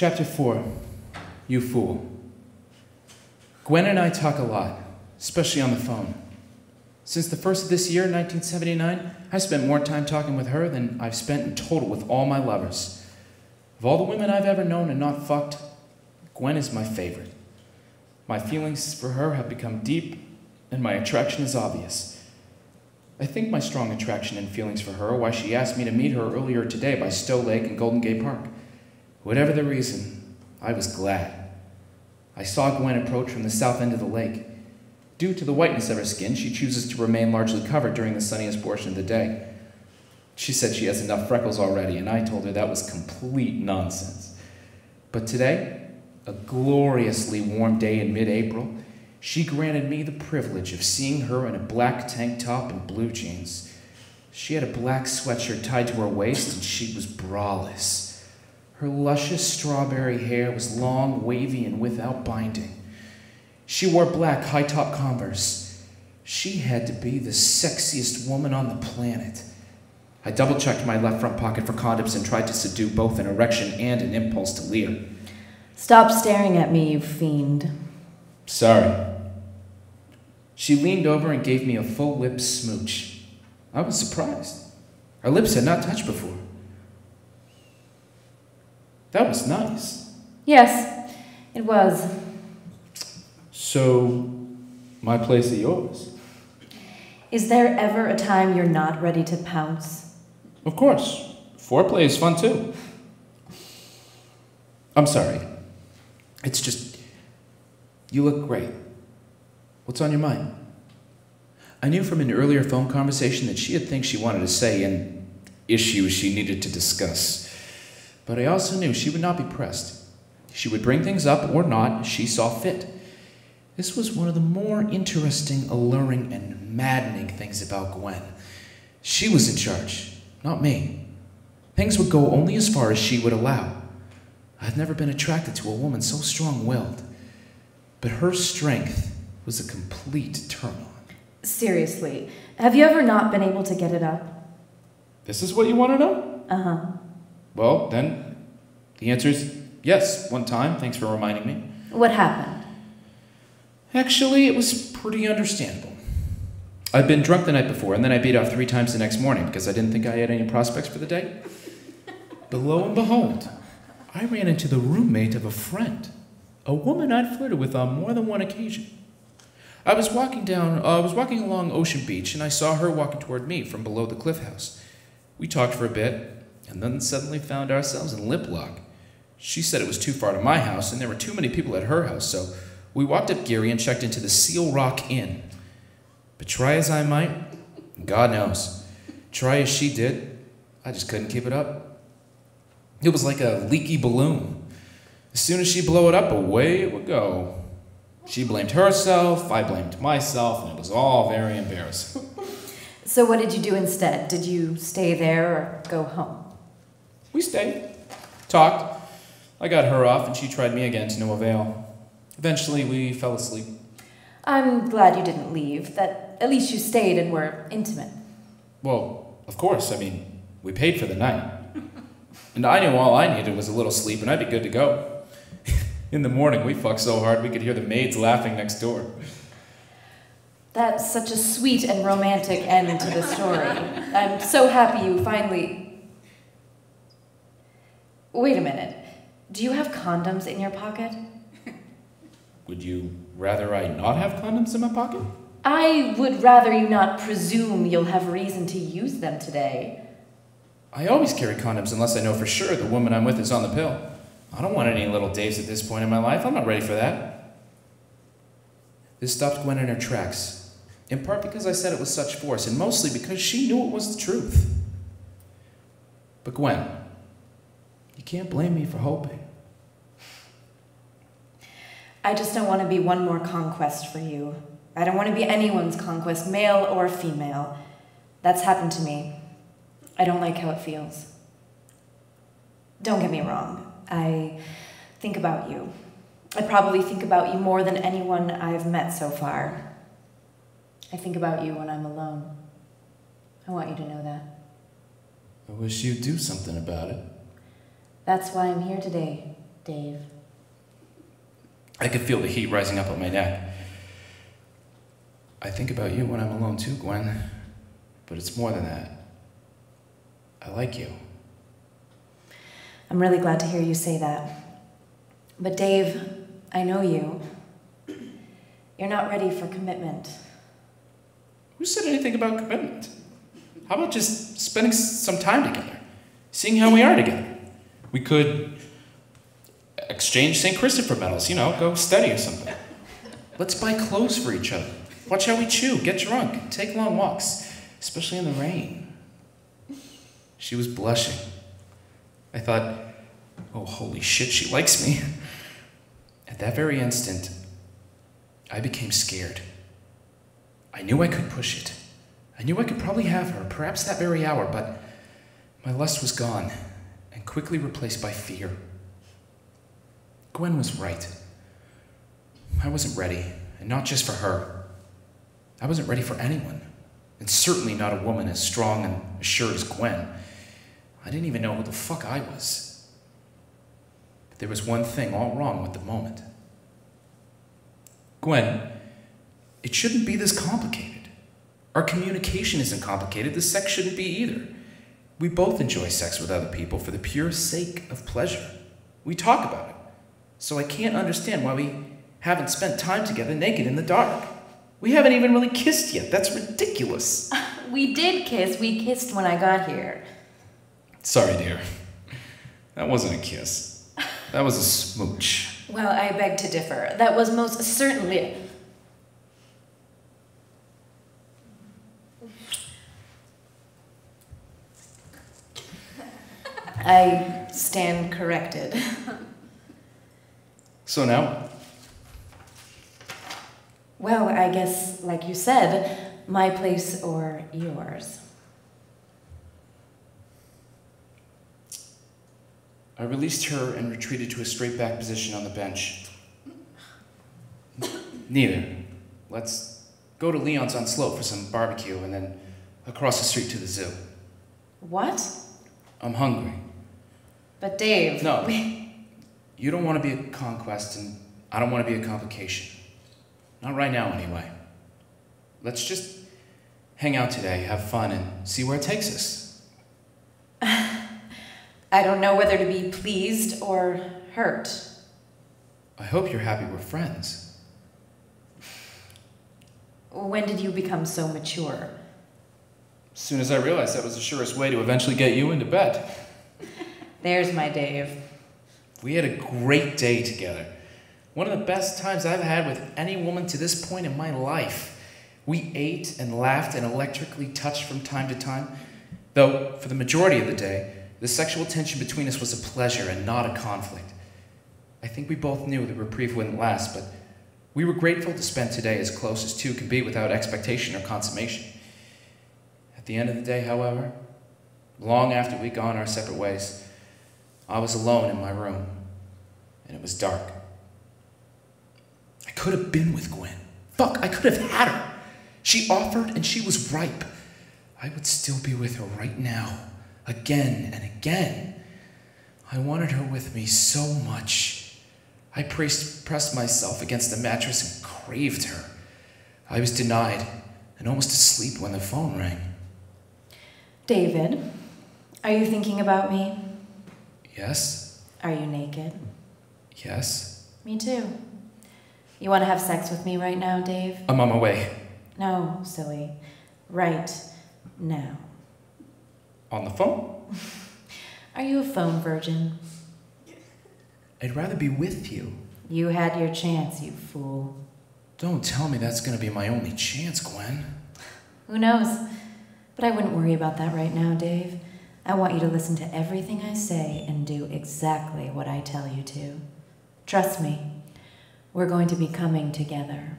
Chapter 4 You Fool. Gwen and I talk a lot, especially on the phone. Since the first of this year, 1979, I spent more time talking with her than I've spent in total with all my lovers. Of all the women I've ever known and not fucked, Gwen is my favorite. My feelings for her have become deep, and my attraction is obvious. I think my strong attraction and feelings for her are why she asked me to meet her earlier today by Stow Lake and Golden Gate Park. Whatever the reason, I was glad. I saw Gwen approach from the south end of the lake. Due to the whiteness of her skin, she chooses to remain largely covered during the sunniest portion of the day. She said she has enough freckles already, and I told her that was complete nonsense. But today, a gloriously warm day in mid April, she granted me the privilege of seeing her in a black tank top and blue jeans. She had a black sweatshirt tied to her waist, and she was braless. Her luscious strawberry hair was long, wavy, and without binding. She wore black high top Converse. She had to be the sexiest woman on the planet. I double checked my left front pocket for condoms and tried to subdue both an erection and an impulse to leer. Stop staring at me, you fiend. Sorry. She leaned over and gave me a full lip smooch. I was surprised. Our lips had not touched before. That was nice. Yes, it was. So, my place or yours? Is there ever a time you're not ready to pounce? Of course. Foreplay is fun too. I'm sorry. It's just. You look great. What's on your mind? I knew from an earlier phone conversation that she had things she wanted to say and issues she needed to discuss. But I also knew she would not be pressed. She would bring things up or not she saw fit. This was one of the more interesting, alluring, and maddening things about Gwen. She was in charge, not me. Things would go only as far as she would allow. I'd never been attracted to a woman so strong willed. But her strength was a complete turn on. Seriously, have you ever not been able to get it up? This is what you want to know? Uh huh. Well, then, the answer is yes, one time. Thanks for reminding me. What happened? Actually, it was pretty understandable. I'd been drunk the night before, and then I beat off three times the next morning because I didn't think I had any prospects for the day. But lo and behold, I ran into the roommate of a friend, a woman I'd flirted with on more than one occasion. I was walking down, uh, I was walking along Ocean Beach, and I saw her walking toward me from below the cliff house. We talked for a bit, and then suddenly found ourselves in lip lock. She said it was too far to my house, and there were too many people at her house, so we walked up Geary and checked into the Seal Rock Inn. But try as I might, God knows, try as she did, I just couldn't keep it up. It was like a leaky balloon. As soon as she blew it up, away it would go. She blamed herself, I blamed myself, and it was all very embarrassing. So, what did you do instead? Did you stay there or go home? We stayed, talked. I got her off, and she tried me again to no avail. Eventually, we fell asleep. I'm glad you didn't leave, that at least you stayed and were intimate. Well, of course, I mean, we paid for the night. and I knew all I needed was a little sleep, and I'd be good to go. In the morning, we fucked so hard we could hear the maids laughing next door. That's such a sweet and romantic end to the story. I'm so happy you finally. Wait a minute. Do you have condoms in your pocket? Would you rather I not have condoms in my pocket? I would rather you not presume you'll have reason to use them today. I always carry condoms unless I know for sure the woman I'm with is on the pill. I don't want any little Daves at this point in my life. I'm not ready for that. This stopped Gwen in her tracks, in part because I said it with such force, and mostly because she knew it was the truth. But Gwen, can't blame me for hoping. I just don't want to be one more conquest for you. I don't want to be anyone's conquest, male or female. That's happened to me. I don't like how it feels. Don't get me wrong. I think about you. I probably think about you more than anyone I've met so far. I think about you when I'm alone. I want you to know that. I wish you'd do something about it. That's why I'm here today, Dave. I could feel the heat rising up on my neck. I think about you when I'm alone too, Gwen. But it's more than that. I like you. I'm really glad to hear you say that. But Dave, I know you. You're not ready for commitment. Who said anything about commitment? How about just spending some time together? Seeing how we are together? We could exchange St. Christopher medals, you know, go study or something. Let's buy clothes for each other. Watch how we chew, get drunk, take long walks, especially in the rain. She was blushing. I thought, oh, holy shit, she likes me. At that very instant, I became scared. I knew I could push it. I knew I could probably have her, perhaps that very hour, but my lust was gone quickly replaced by fear. Gwen was right. I wasn't ready, and not just for her. I wasn't ready for anyone, and certainly not a woman as strong and assured as Gwen. I didn't even know who the fuck I was. But there was one thing all wrong with the moment. Gwen, it shouldn't be this complicated. Our communication isn't complicated, the sex shouldn't be either. We both enjoy sex with other people for the pure sake of pleasure. We talk about it. So I can't understand why we haven't spent time together naked in the dark. We haven't even really kissed yet. That's ridiculous. We did kiss. We kissed when I got here. Sorry, dear. That wasn't a kiss. That was a smooch. Well, I beg to differ. That was most certainly. I stand corrected. So now, Well, I guess, like you said, my place or yours. I released her and retreated to a straight back position on the bench. Neither. Let's go to Leon's on Sloat for some barbecue and then across the street to the zoo. What? I'm hungry. But Dave. No. You don't want to be a conquest, and I don't want to be a complication. Not right now, anyway. Let's just hang out today, have fun, and see where it takes us. I don't know whether to be pleased or hurt. I hope you're happy we're friends. When did you become so mature? As soon as I realized that was the surest way to eventually get you into bed. There's my Dave. We had a great day together. One of the best times I've had with any woman to this point in my life. We ate and laughed and electrically touched from time to time, though, for the majority of the day, the sexual tension between us was a pleasure and not a conflict. I think we both knew the reprieve wouldn't last, but we were grateful to spend today as close as two can be without expectation or consummation. At the end of the day, however, long after we'd gone our separate ways, I was alone in my room, and it was dark. I could have been with Gwen. Fuck, I could have had her. She offered, and she was ripe. I would still be with her right now, again and again. I wanted her with me so much. I pressed, myself against the mattress and craved her. I was denied and almost asleep when the phone rang. David, are you thinking about me? Yes? Are you naked? Yes? Me too. You want to have sex with me right now, Dave? I'm on my way. No, silly. Right now. On the phone? Are you a phone virgin? I'd rather be with you. You had your chance, you fool. Don't tell me that's gonna be my only chance, Gwen. Who knows? But I wouldn't worry about that right now, Dave. I want you to listen to everything I say and do exactly what I tell you to. Trust me, we're going to be coming together.